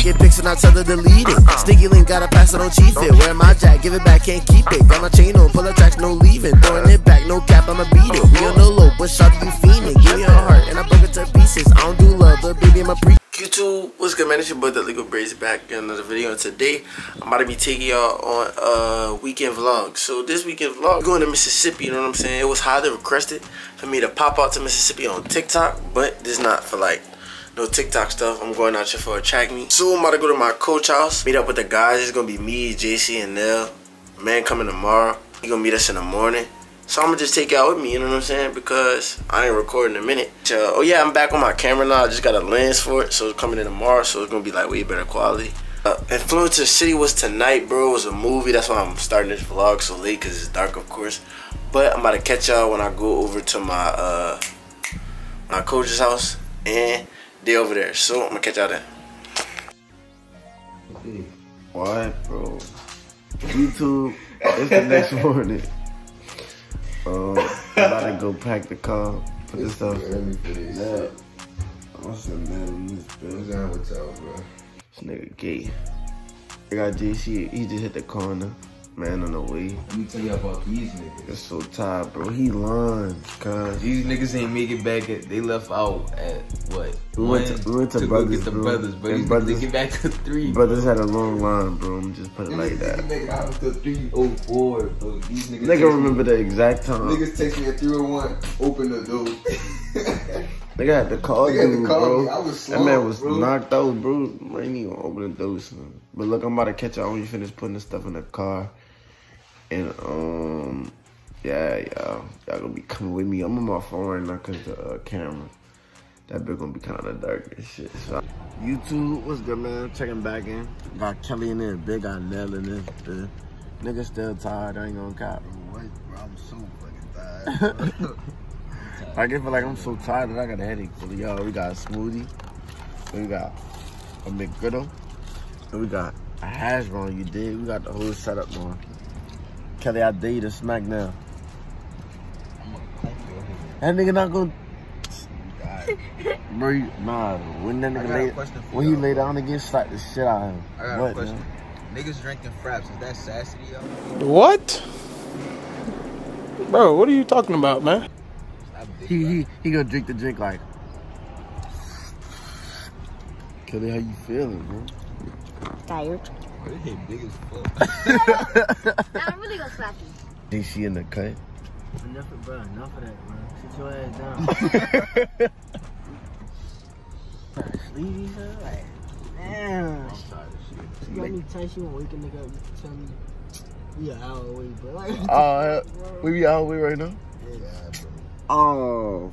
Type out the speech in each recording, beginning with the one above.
taking pics and I tell her to delete it. Uh-uh. Sticky link, gotta pass it on cheat fit. Wear my jack, give it back, can't keep it. Got my chain on, pull up tracks, no leaving. Throwing it back, no cap, I'ma beat it. We on the low, but shot you fiending. Give me a heart and I broke it to pieces. I don't do love, but baby, I'm a pre. YouTube, what's good man? It's your boy DellyGoBrazy back in another video. And today, I'm about to be taking y'all on a weekend vlog. So this weekend vlog, going to Mississippi, you know what I'm saying? It was highly requested for me to pop out to Mississippi on TikTok, but this not for like no TikTok stuff. I'm going out here for a track meet. So I'm about to go to my coach house, meet up with the guys. It's gonna be me, JC, and Nell. Man coming tomorrow. He gonna meet us in the morning. So I'm gonna just take y'all with me, you know what I'm saying? Because I ain't recording a minute. Uh, oh yeah, I'm back on my camera now. I just got a lens for it, so it's coming in tomorrow. So it's gonna be like way better quality. Uh, Influencer City was tonight, bro. It was a movie. That's why I'm starting this vlog so late, cause it's dark, of course. But I'm about to catch y'all when I go over to my uh my coach's house, and they over there. So I'm gonna catch y'all there. What, bro? YouTube. It's the next morning. Um, I'm about to go pack the car, put this stuff early for this. Yeah. I'm sitting there in this What's bitch. down with y'all, bro? This nigga gay. I got JC, he just hit the corner. Man on the way. Let me tell you about these niggas. It's so tired, bro. He lying, cuz. These niggas ain't make it back. At, they left out at what? We went to- we went to go Brothers, get the bro. brothers, but these Brothers- niggas get back to three. Brothers had a long line, bro. I'm just put it like that. Nigga out to 304, bro. These niggas. Nigga remember me, the exact time. Niggas text me at 301, open the door. Nigga had to call had to you, call bro. me. I was that man was bro. knocked out, bro. I ain't even open the door. But look, I'm about to catch y'all when you finish putting the stuff in the car. And, um, yeah, y'all. Y'all gonna be coming with me. I'm on my phone right now because the uh, camera. That bit gonna be kind of dark and shit. So, YouTube, what's good, man? Checking back in. Got Kelly in there, big got Nell in this. bitch. Nigga still tired. I ain't gonna cop. What, bro? I'm so fucking tired. I get feel like I'm so tired that I got a headache. But yo, we got a smoothie, we got a McGriddle, and we got a hash brown. You did. We got the whole setup on. Kelly, I dare you to smack now. That nigga not gonna. Bro, you- nah, when that nigga lay, when he y'all. lay down again, slap the shit out of him. I got What, a question. man? Niggas drinking fraps, is that sassy to y'all? What? Bro, what are you talking about, man? He he he gonna drink the drink like. Kelly, how you feeling, bro? Tired. Bro, this hit big as fuck. I'm really gonna slap you. DC in the cut. Enough of, bro. Enough of that, bro. Sit your ass down. Sleepy, son. Like, damn. I'm tired of shit. You got me text you and wake a nigga up. You tell me we an hour away, bro. like, Uh, we be out way right now. Oh.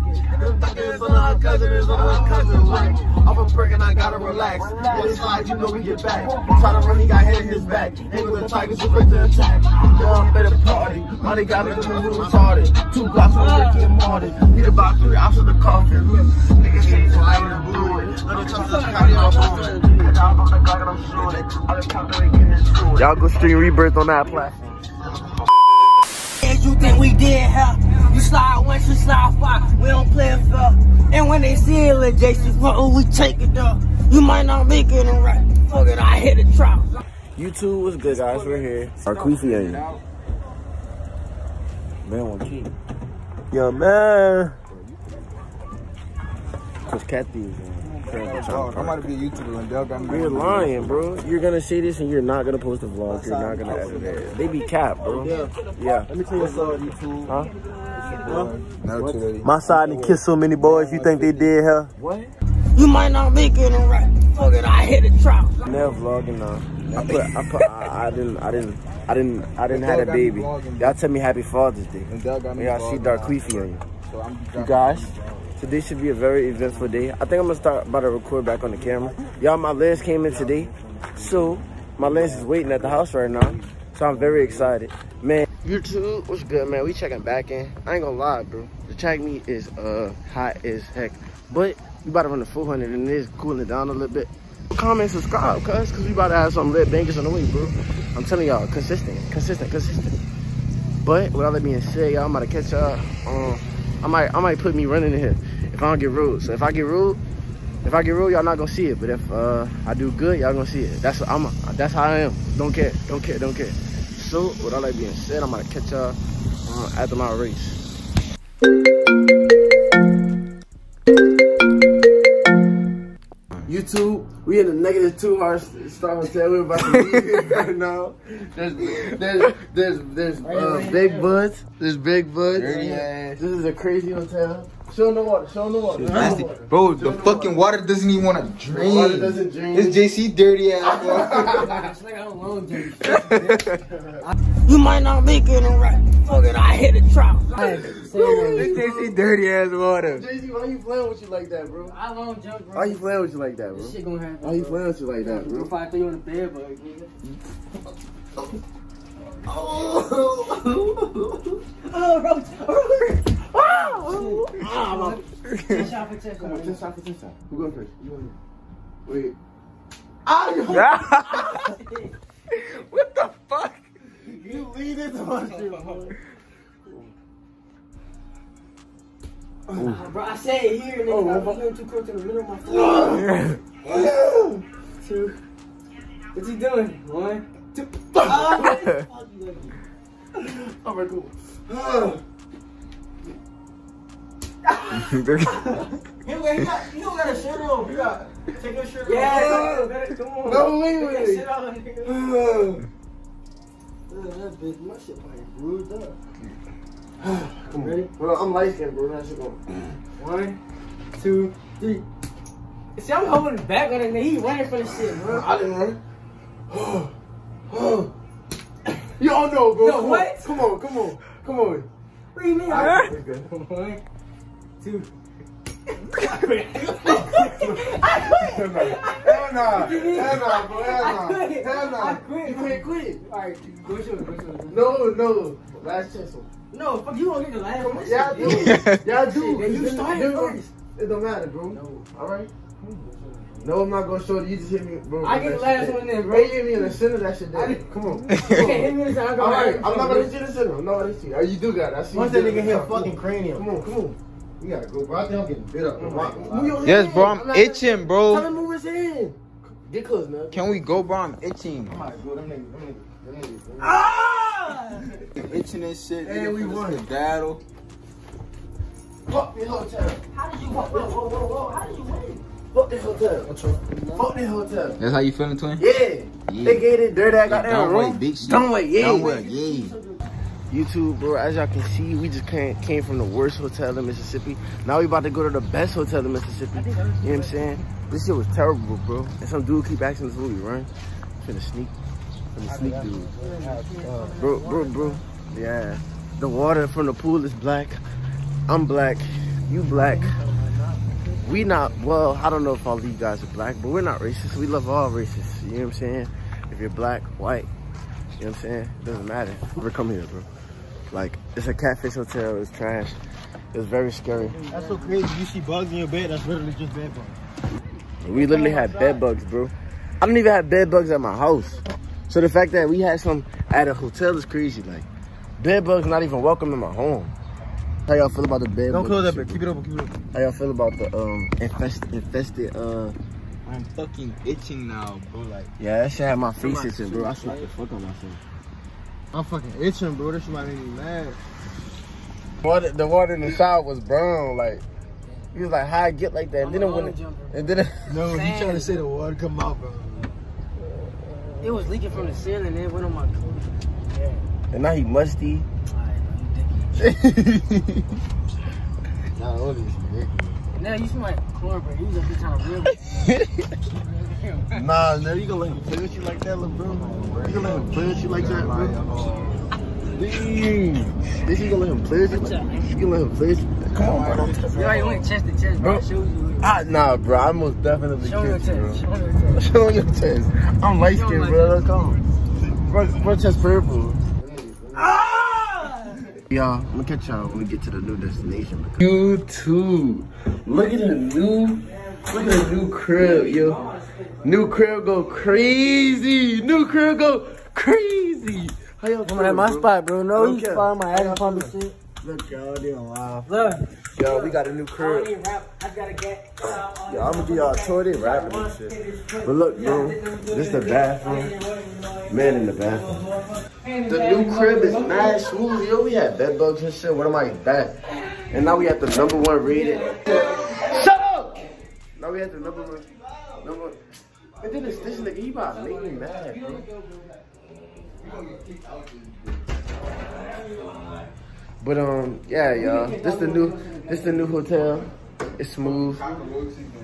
prick and I gotta relax. When it's slide, you know we get back. Try to run, he got head in his back. Ain't with the tigers, so quick to attack. I'm better party. Money got me who retarded. Two blocks from Ricky and Martin. Need about three ounces of coffin. Niggas shit light and blue. Little chunks of county on I'm on I'm it. Y'all go stream Rebirth on that platform. As you think we did hell. You slide once, you slide five. We don't play it fair. And when they see it, let Jason, well, we take it though? You might not make it in right. Fuck it, I hit a trap. YouTube, what's good, guys? We're here. Our queefy on you. Man, one key. Yo, man. Cause Kathy is on. I'm about to be a YouTuber and Dell got me. You're lying, bro. You're gonna see this and you're not gonna post a vlog. You're not gonna edit it. They be cap, bro. Yeah. Let me tell you something, YouTube. Huh? No. My side and kiss so many boys. You think they did hell? What? You might not make it in right. Fuck it, I hit a trap. Never vlogging now. I put, I put, I, I didn't, I didn't, I didn't, I didn't have a baby. Y'all tell me Happy Father's Day. And Dell got. Y'all see Dark Queefy on you. So I'm You guys, today should be a very eventful day. I think I'm gonna start about to record back on the camera. Y'all, my lens came in today, so my lens is waiting at the house right now. So I'm very excited. Man, YouTube, what's good, man? We checking back in. I ain't gonna lie, bro. The track meet is uh hot as heck. But we about to run the 400 and it is cooling down a little bit. Comment, subscribe, cuz, cause we about to have some lit bangers on the way, bro. I'm telling y'all, consistent, consistent, consistent. But with all that being said, y'all, I'm about to catch y'all. Um, I might, I might put me running in here if I don't get rude. So if I get rude, if I get rude, y'all not gonna see it. But if uh, I do good, y'all gonna see it. That's what I'm. That's how I am. Don't care. Don't care. Don't care. So with all that being said, I'm gonna catch y'all uh, after my race. YouTube, we in the negative two heart star hotel. We're about to leave here right now. There's there's there's there's uh, big buds. There's big buds. Dirty ass. This is a crazy hotel. Show them the water. Show them the water. Show 'em Nasty. the water. Bro, the fucking water doesn't even want to drain. Water doesn't drain. This JC dirty ass. bro. You might not make it alright. Fuck it, I hit a trap. this JC dirty ass water. JC, why you playing with you like that, bro? I won't jump, bro. Why you playing with you like that, bro? This shit gonna happen. Why you playing with you like that, bro? bro? If I throw you on the bed, but nigga. Oh, Roach. Oh, ah, my. Ten shot for ten Come on, shot. ten shot for ten shot. Who going first? You going Wait. Ah, what the fuck? you lead into my shit, bro. Bro, I said it here, nigga. Oh, I'm what- going too close to the middle of my foot. Two. What's he doing? One, two. Fuck you, nigga. Alright, cool. Hey, wait, he got, you don't got a shirt on. You got, take your shirt off. Yeah, better, come on. No, wait, Take that wait. shit off, nigga. Ugh, that bitch, my shit probably bruised up. Come Ready? on. Bro, I'm light skinned, bro. That shit going. One, two, three. See, I'm holding back on it, nigga. He running for the shit, bro. I didn't run. you don't know, bro. No, come what? On. Come on, come on, come on. What do you mean? Alright, we're good. One, two. Hell nah, hell nah, bro, hell I nah, quit. hell nah. I quit. You can't quit. Alright, go show me, go show me. No, no. Last chance. one. No, fuck, you gonna get the last one. Yeah, I do. Yeah, I do. Then you started first. It don't matter, bro. No. All right. No, I'm not gonna show you. You just hit me, bro. I get the last one then, bro. Hey, you hit me in the center. That shit. I There. Come on. You can't hit me this time. I go All right. I'm not gonna hit you in the center. I'm not gonna hit you. Oh, you do got it. I see. Once that nigga hit Come fucking cranium. Come on, come on. We gotta go, bro. I think I'm getting bit up. Move your Yes, hand. bro, I'm I'm not- itching, Tell him bro. to move his hand. Get close, man. Can we go, bro? I'm itching. I'm about go. Them niggas, them niggas, them niggas. Ah! Itching and shit. And we won. this Skedaddle. Fuck the hotel. How did you win? Whoa, whoa, whoa, whoa. How did you win? Fuck the hotel. Fuck the hotel. That's how you feeling, twin? Yeah. Yeah. They gave it dirty. I got that Don't room. wait, big shit. Don't wait, yeah. Don't wait, yeah. YouTube, bro, as y'all can see, we just came, came from the worst hotel in Mississippi. Now we about to go to the best hotel in Mississippi. You know what I'm saying? This shit was terrible, bro. And some dude keep asking us where we run. Finna sneak. Finna sneak, dude. Uh, bro, bro, bro. Yeah. The water from the pool is black. I'm black. You black. We not, well, I don't know if all of you guys are black, but we're not racist. We love all races. You know what I'm saying? If you're black, white, you know what I'm saying? It doesn't matter. We're coming here, bro. Like, it's a catfish hotel. It's trash. It was very scary. That's so crazy. You see bugs in your bed. That's literally just bed bugs. We literally had bed bugs, bro. I don't even have bed bugs at my house. So the fact that we had some at a hotel is crazy. Like, bed bugs not even welcome in my home. How y'all feel about the bed Don't close that shit, bed. Keep it open. Keep it open. How y'all feel about the um infest, infested uh I'm fucking itching now, bro. Like, yeah that shit had my face itching, bro. I slapped the fuck on myself. I'm fucking itching, bro. This shit might make me mad. Water, the water in the shower was brown. Like he was like, "How I get like that?" And then it I'm a went, long and then it, No, he trying to say the water come out, bro. It was leaking from the ceiling and it went on my clothes. and now he musty. Nah, all this nigga. Now you smell like chlorine, You just be trying to real. Nah, no, you gonna let him play with you like that, little bro? You gonna let him play with you like that, bro? Dang. This you gonna let him play with you? Like, you gonna let him play with you? Come on, bro. Don't touch You already went chest to chest, bro. Bro. Show you. Ah, nah, bro. I most definitely Show your kissed you, bro. Show your chest. Show your chest. I'm light skinned, bro. Let's go. Bro, protest purple. Y'all, I'm gonna catch y'all when we get to the new destination. YouTube, look at the new, look at the new crib, yo. New crib go crazy. New crib go crazy. How y'all I'm at my bro? spot, bro. No, you spot my ass pump and shit. Look, y'all didn't laugh. Look. Yo, we got a new crib. I gotta get. Yo, I'm gonna do y'all a tour. They rapping and shit. But look, bro, this the bathroom. Man in the bathroom. The new crib is mad smooth. Yo, we had bed bugs and shit. What am I back? And now we at the number one rated. Shut up! Now we at the number one. Number one. And then this, this nigga, he about to make me mad, bro. But um, yeah, y'all. This the new, this the new hotel. It's smooth.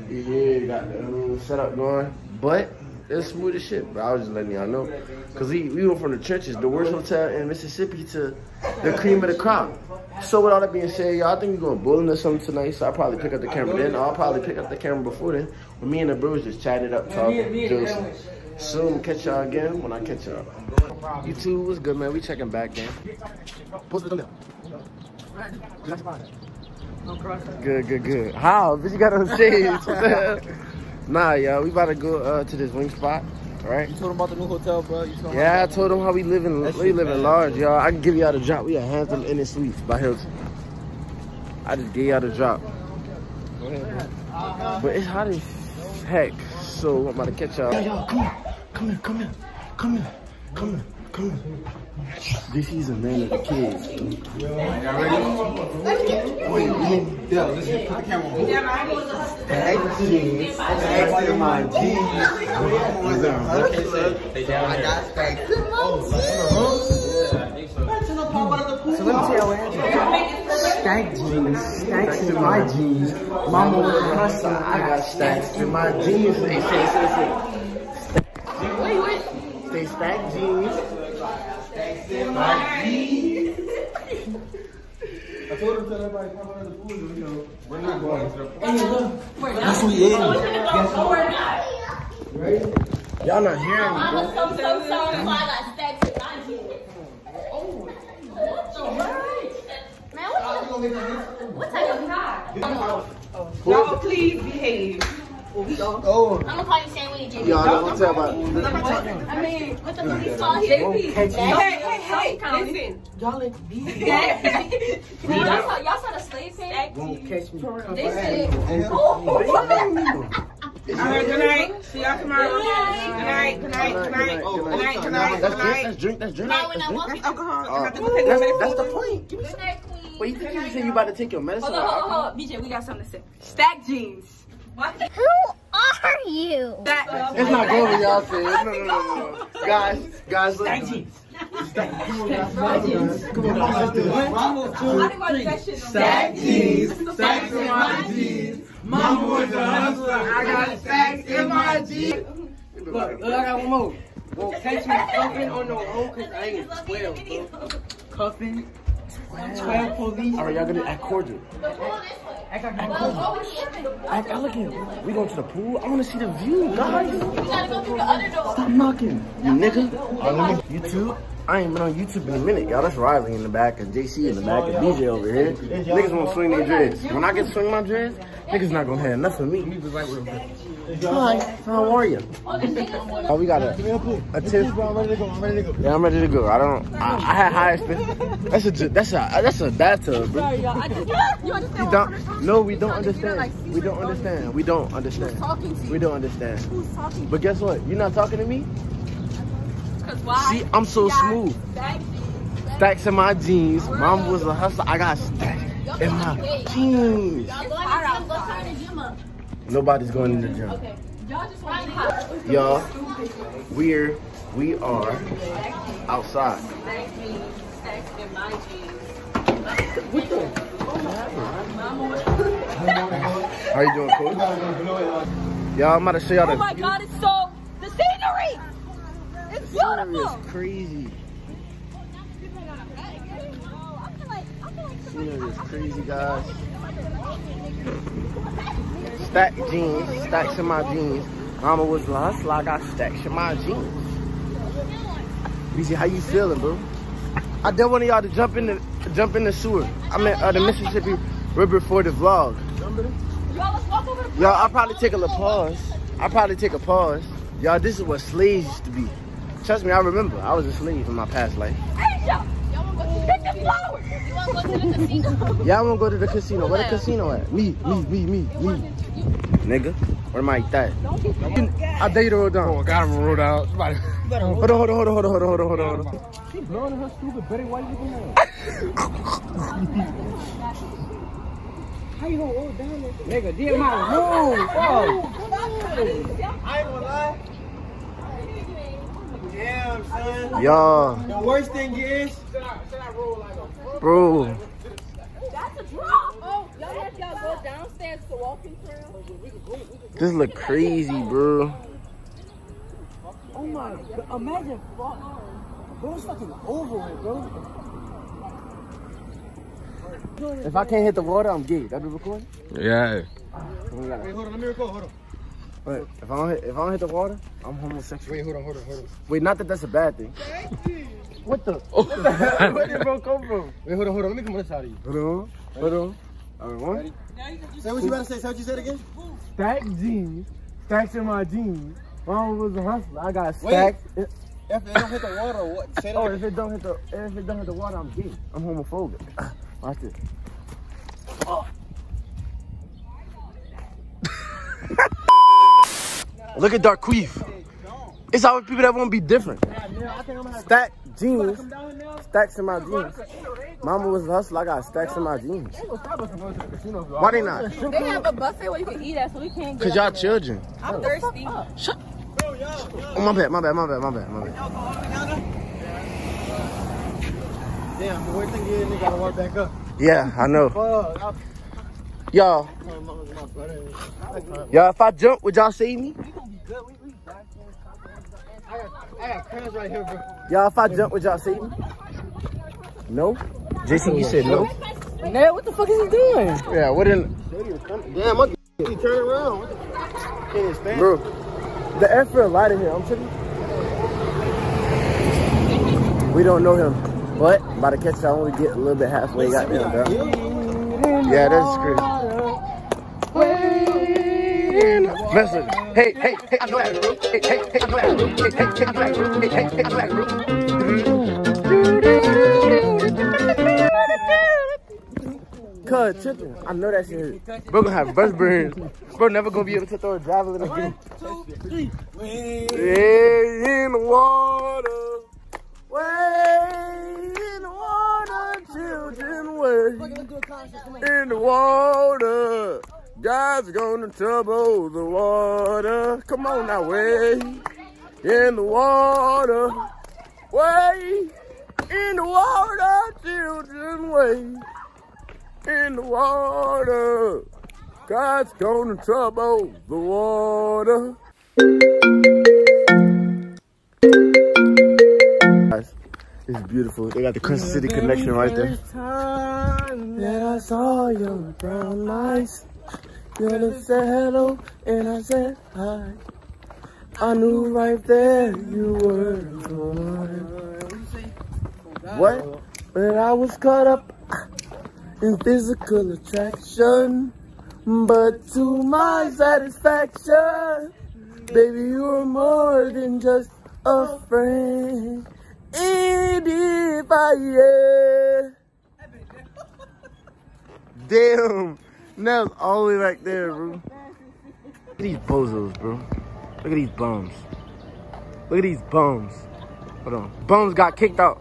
Yeah, got the little setup going, but it's smooth as shit. But I was just letting y'all know, cause we we went from the churches, the worst hotel in Mississippi, to the cream of the crop. So with all that being said, y'all, I think we're going bowling or something tonight. So I'll probably pick up the camera then. I'll probably pick up the camera before then. When me and the bros just chatted up, talking, Joseph. So catch y'all again when I catch y'all. You YouTube was good, man. We checking back in. Post it on. Good, good, good. How? Bitch, you got on shades. nah, y'all, we about to go uh, to this wing spot, all right? You told him about the new hotel, bro. You told him Yeah, I told them how we living, That we living large, y'all. I can give y'all the drop. We at Hampton Inn and Suites by Hilton. I just gave y'all the drop. Go ahead. But it's hot as heck, so I'm about to catch y'all. Yo, yo, come here, come here, come here, come here, come here, come here. This is a man of the kids. bro. Yeah, let's just put the camera on. Tag jeans, tag to my jeans. I got stacks. So let me tell you what happened. Stack jeans, stacks in my jeans. Mama was a hustler. I got stacks in my jeans. Say, say, say, say. Wait, wait. Say stack jeans. I told him to tell everybody come out of the pool, you know. We're not going. That's what he is. Y'all not hearing me, bro. I'm so sorry, so I got stacks in my jeans. Oh, what the word? Man, what, what type of car? Y'all please behave. Oh, I'm gonna call you Sam when you get Y'all don't tell about I mean, what the police call here? Hey, hey, hey, hey, listen. Y'all let be. Y'all saw, y'all saw the slave pin? Won't catch me. They said, oh, All right, good night. See y'all tomorrow. Good night, good night, good night, good night, good night, That's good drink, that's night. drink, that's drink. now when That's I drink. walk in. That's alcohol. Oh. I'm about to go take my That's, medicine. that's the point. Give me Good night. Wait, you think you say you about to take your medicine? Hold on, hold on, hold on. BJ, we got something to say. Stack jeans. What? Who are you? Stack. It's not going where y'all say it. No, no, no, no. Guys, guys, look. Stack jeans. Come on. Come on, guys. Let's do it. I didn't want to do that shit. Stack jeans, stacks in my jeans. Mama was a hustler. I got stacks in my jeans. Look, look, I got one more. Won't catch me cuffing on no road cause I ain't 12, bro. Cuffing. 12 police. All right, y'all gonna act cordial. Got Act cordial. Act elegant. We going to the pool. I want to see the view, guys. Stop knocking, you nigga. YouTube. I ain't been on YouTube in a minute, y'all. That's Riley in the back and JC in the back and DJ over here. Niggas want to swing their dreads. When I get swing my dreads, niggas not gonna have enough of me. Hi, how are you? Oh, we got a, a tip. I'm ready to go. I'm ready to go. Yeah, I'm ready to go. I don't. I, I had high. That's a that's a that's a bathtub, bro. You understand We don't. No, we don't understand. We don't understand. We don't understand. talking to you? We don't understand. Who's talking? But guess what? You're not talking to me. Why? See, I'm so Yeah, smooth. Stack Stacks in my jeans. Mom was a hustler. I got stacks in my jeans. Nobody's going in the gym. Okay. Y'all just want to Y'all, we're we are outside. How you doing, coach? Y'all, I'm about to show y'all oh the Oh my God, it's so the scenery. It's beautiful. is crazy. Scenery is crazy, oh, guys. Stack jeans, stacks in my jeans. Mama was the hustler, I got stacks in my jeans. BZ, how you feeling, bro? I one of y'all to jump in the jump in the sewer. I mean, uh, the Mississippi River for the vlog. Y'all, I'll probably take a little pause. I'll probably take a pause. Y'all, this is what slaves used to be. Trust me, I remember. I was a slave in my past life. Asia! Y'all wanna go to the flowers? You wanna go to the casino? Yeah, I wanna go to the casino. Where the casino at? Me, me, me, me, me. Nigga, where am I at that? I dare you to roll down. Oh, got him rolled out. Somebody. Hold on, hold on, hold on, hold on, hold on, hold on, hold on. She blowing her stupid Betty White looking at. How you gonna roll down there? Nigga, damn move. Fuck. I ain't gonna lie. Damn, son. Y'all, The worst thing is, bro. That's a drop. Oh, y'all let y'all go downstairs to walking trail? This look crazy, bro. Oh my god. Imagine fuck. Bro, it's fucking over with, bro. If I can't hit the water, I'm gay. That be recording? Yeah. wait, hold on, let me record. Hold on. Wait, if I don't hit, if I don't hit the water, I'm homosexual. Wait, hold on, hold on, hold on. Wait, not that that's a bad thing. What the? What the hell? Where did bro come from? Wait, hold on, hold on. Let me come on this side of you. Hold on, hold on. All right, one. Say what you gotta say. Say what you said again. Stack jeans, stacks in my jeans. Mom was a hustler. I got stacks. If it don't hit the water, what? Say that. Oh, if it don't hit the if it don't hit the water, I'm gay. I'm homophobic. Watch this. Look at Dark Queef. It's always people that want to be different. Stack jeans, stacks in my jeans. Mama was a hustler. I got stacks in my jeans. Why they not? They have a buffet where you can eat at, so we can't get Cause y'all children. I'm thirsty. Shut Oh my bad, my bad, my bad, my bad, my bad. Damn, the worst thing is, nigga gotta walk back up. Yeah, I know. Y'all, y'all, if I jump, would y'all save me? I got, I got right here, bro. Y'all, if I jump, would y'all save me? No? Jason, you said no? Man, what the fuck is he doing? Yeah, what in, Damn, my he turn around. What the? Can't stand. bro? The air feel light in here, I'm tripping. We don't know him, but by the catch, I only get a little bit halfway. Goddamn, bro. Yeah, that's crazy. Listen, hey, hey, hey, I know that. Hey, hey, hey, I know that. Hey, hey, hey, I know that. Hey, hey, hey, I know that. Cuz, tripping. I know that shit. Bro gonna have breast burns. Bro never gonna be able to throw a javelin again. Way in the water. Way in the water, children, way in the water. God's gonna trouble the water. Come on now, way in the water. Way in the water, children, way in the water. God's gonna trouble the water. It's beautiful. They got the Crescent City connection right there. That I saw your brown. Just said hello and I said hi. I knew right there you were the. What? But I was caught up in physical attraction. But to my satisfaction, baby, you are more than just a friend. And if I, yeah. Damn. Nell's all the way back there, bro. Look at these bozos, bro. Look at these bums. Look at these bums. Hold on. Bums got kicked out.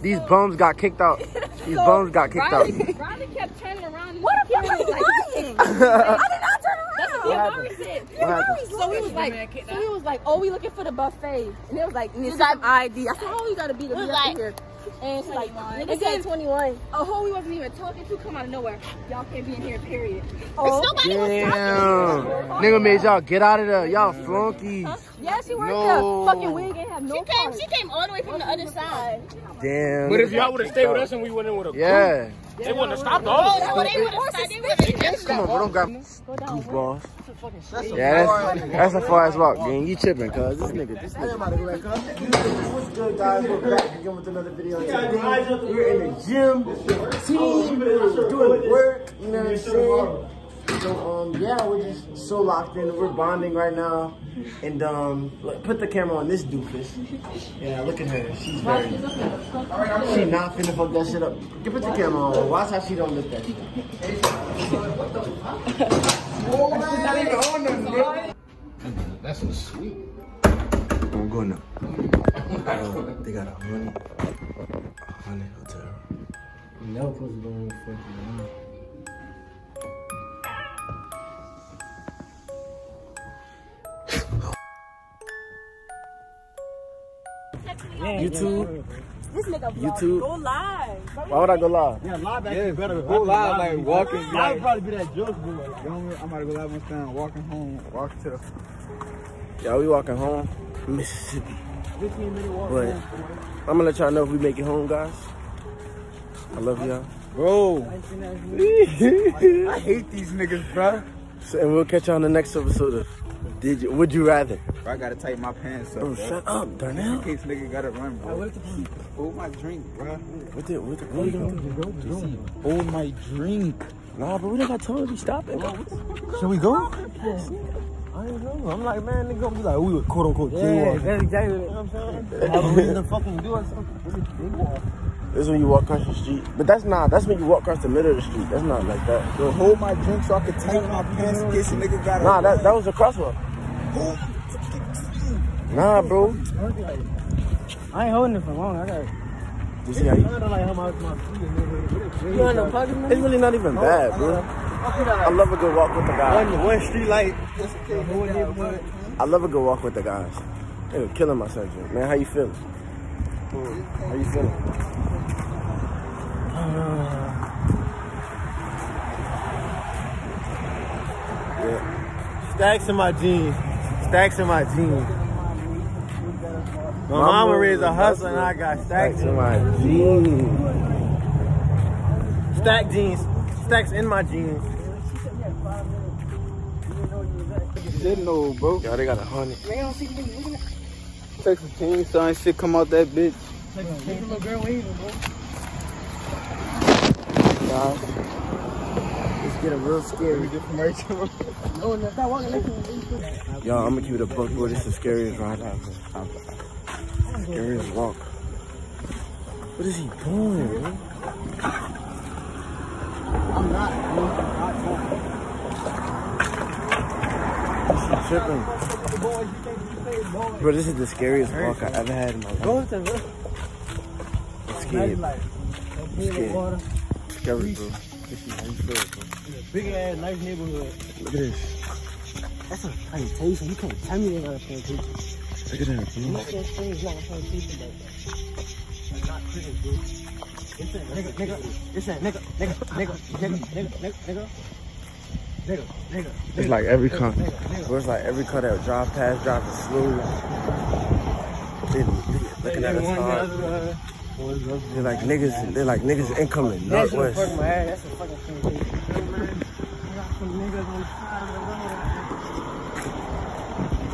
These bums got kicked out. These bums got kicked out. Riley kept turning around. What if y'all was lying? I did not turn around. That's what What Riley said. So he was like, so he was like, oh, we looking for the buffet, and it was like, and it's like ID. I said, oh, you gotta be the be up here. And she's like, nigga said 21. Oh, who we wasn't even talking to come out of nowhere. Y'all can't be in here, period. Oh, nobody Damn. Nigga made y'all get out of there. Y'all flunkies. Yeah, she worked No. there. Fucking wig and have no She came, she came all the way from the other side. Damn. But if y'all would have stayed with us and we went in with a Yeah. They wouldn't have stopped Oh, all they would have stopped. They would have Come on, bro, don't grab. Goofballs. Yeah, that's, that's a far ass walk, gang. You tripping, cuz. This nigga, this nigga. What's good, guys? We're back again with another video. Today, we're in the gym, team, doing work, you know what I'm saying? So, um, yeah, we're just so locked in. We're bonding right now. And, um, look, put the camera on this doofus. Yeah, look at her. She's very, she not finna fuck that shit up. Get Put the camera on. Watch how she don't look that shit. not even on them, bro. That's what's sweet. I'm going now. Uh, they got a honey, a honey hotel. No supposed to go in the fucking YouTube, This nigga vlog. YouTube. Go live. Why would I go live? Yeah, live back Yeah, better. go live, like, walking, I'd like- probably be that joke, but like, You know what? I'm about to go live one time, walking home, walking to the Yeah, we walking home, Mississippi. 15 minute walk. But I'm gonna let y'all know if we make it home, guys. I love y'all. Bro, I hate these niggas, bro. So, and we'll catch y'all on the next episode of Did You Would You Rather? I gotta tighten my pants up, Bro, bro. shut up, Darnell. In Darnell. case nigga gotta run, bro. Hold my drink, bro. What the what the what you doing? Hold my drink. Nah, bro, we don't got time to be stopping. Should we go? I don't know. I'm like, man, nigga gonna be like, we were quote unquote Yeah, jaywalking. that's exactly what I'm saying. Have a reason to fucking do it. Something. This is when you walk across the street. But that's not, that's when you walk across the middle of the street. That's not like that. Yo, hold my drink so I can tighten my pants in case a nigga gotta Nah, that, that was a crosswalk. Nah, bro. I ain't holding it for long. I got. You see how you, I don't like how my, my feet is You on the parking it's really not even bad, bro. I love a good walk with the guys. One, one street light. I love a good walk with the guys. They were killing my subject. Man, how you feeling? How you feeling? Uh, yeah. Stacks in my jeans. Stacks in my jeans. My, My mama raised a was hustler and I got stacks Stacks in my jeans. Stack jeans. Stacks in my jeans. Didn't know, bro. Yo, they got a hundred. Texas team, son, shit come out that bitch. Guys, it's getting real scary. Yo, I'm gonna keep it a buck, bro. This is the scariest ride I've ever. Scariest walk. What is he doing, bro? I'm not, bro. He's tripping. Bro, this is the scariest walk I ever had in my life. Go to the I'm scared. nice, like, I'm scared. Scary, bro. This is how you feel, bro. Big ass, nice neighborhood. Look at this. That's a plantation. You can't tell me they got a plantation. Look at that, bro. Not that strange, not a plantation, but like not prison, dude. It's that nigga, nigga. It's that nigga, nigga, nigga, nigga, nigga, nigga, nigga. Nigga, nigga, It's like every car. Bro, it's like every car that drive past, driving slow. They, they looking at us hard. They're like niggas, they're like niggas incoming, That's what northwest. fucking my ass. That's a fucking plantation. I got some niggas on the side of the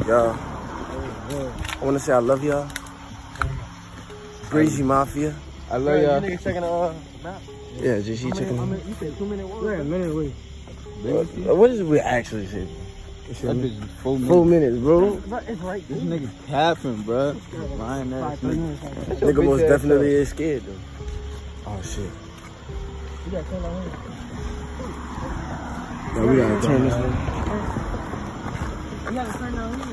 road. Y'all, I want to say I love y'all. Breezy Mafia. I love y'all. Nigga checking the uh, map. Yeah, just she I mean, checking. you said two minute walk? Yeah, a minute away. What, what is it we actually said? That bitch is four minutes. Four minutes, bro. Bro, it's right This there. nigga capping, bro. Lying ass Five, nigga. minutes. that. Nigga most definitely is scared though. Oh shit. You gotta turn that way. Yo, we gotta turn this one. You gotta turn that way.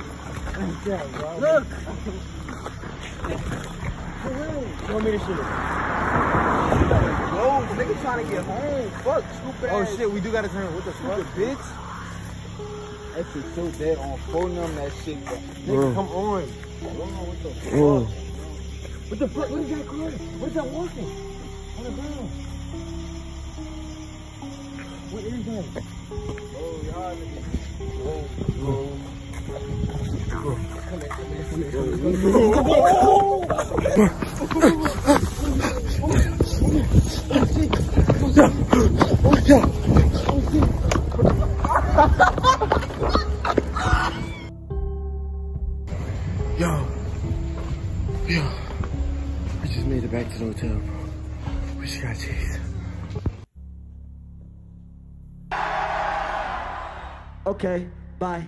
Look! You want me to shoot it? No, nigga trying to get home. Fuck, stupid Oh ass. shit, we do gotta turn. What the fuck? Stupid bitch. That shit so dead on phone them that shit. bro. Nigga, come on. Mm. What the fuck? What is that car? What is that walking? On the ground. What is that? Yo. Yo. We just made it back to the hotel, bro. We just got chased. Okay, bye.